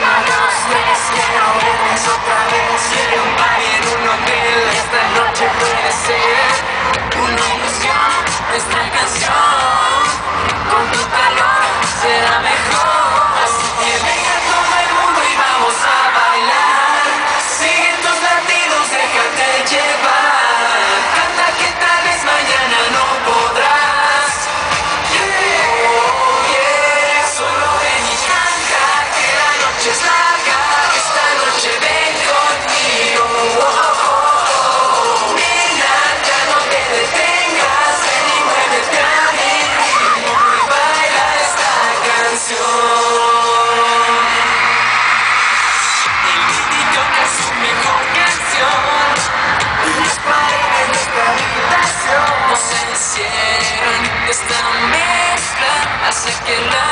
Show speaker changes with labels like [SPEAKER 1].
[SPEAKER 1] Una, dos, tres, otra vez. Quiero un par en un hotel esta noche. you know